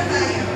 kabayan.